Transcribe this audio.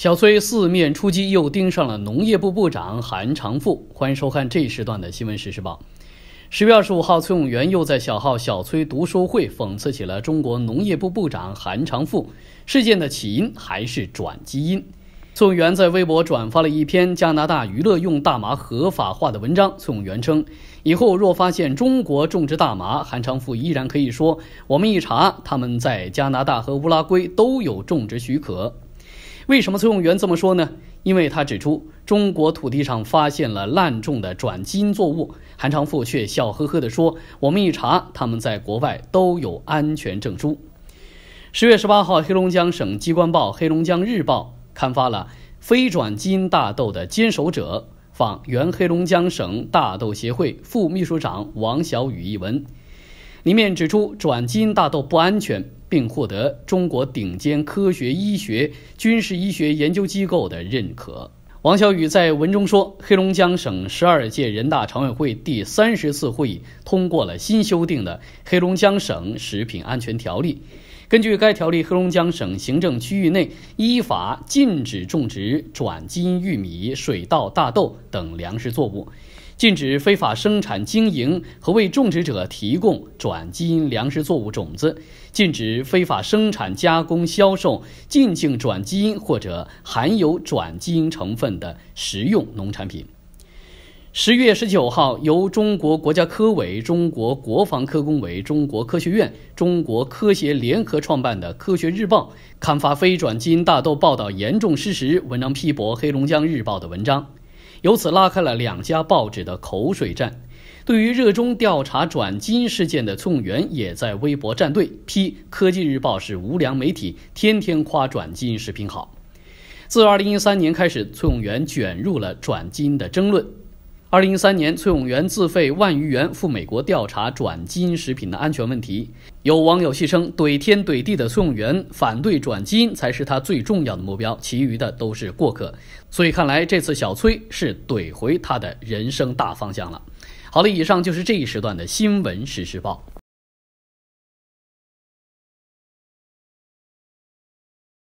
小崔四面出击，又盯上了农业部部长韩长赋。欢迎收看这一时段的新闻实时报。十月二十五号，崔永元又在小号小崔读书会讽刺起了中国农业部部长韩长赋。事件的起因还是转基因。崔永元在微博转发了一篇加拿大娱乐用大麻合法化的文章。崔永元称，以后若发现中国种植大麻，韩长赋依然可以说：“我们一查，他们在加拿大和乌拉圭都有种植许可。”为什么崔永元这么说呢？因为他指出，中国土地上发现了滥种的转基因作物，韩长赋却笑呵呵地说：“我们一查，他们在国外都有安全证书。”十月十八号，黑龙江省机关报《黑龙江日报》刊发了非转基因大豆的坚守者访原黑龙江省大豆协会副秘书长王小雨一文，里面指出转基因大豆不安全。并获得中国顶尖科学医学、军事医学研究机构的认可。王晓宇在文中说，黑龙江省十二届人大常委会第三十次会议通过了新修订的《黑龙江省食品安全条例》。根据该条例，黑龙江省行政区域内依法禁止种植转基因玉米、水稻、大豆等粮食作物。禁止非法生产经营和为种植者提供转基因粮食作物种子，禁止非法生产、加工、销售进境转基因或者含有转基因成分的食用农产品。十月十九号，由中国国家科委、中国国防科工委、中国科学院、中国科协联合创办的《科学日报》刊发非转基因大豆报道严重失实，文章批驳《黑龙江日报》的文章。由此拉开了两家报纸的口水战。对于热衷调查转基因事件的崔永元，也在微博站队，批《科技日报》是无良媒体，天天夸转基因食品好。自2013年开始，崔永元卷入了转基因的争论。二零一三年，崔永元自费万余元赴美国调查转基因食品的安全问题。有网友戏称：“怼天怼地的崔永元，反对转基因才是他最重要的目标，其余的都是过客。”所以看来，这次小崔是怼回他的人生大方向了。好了，以上就是这一时段的新闻实时报。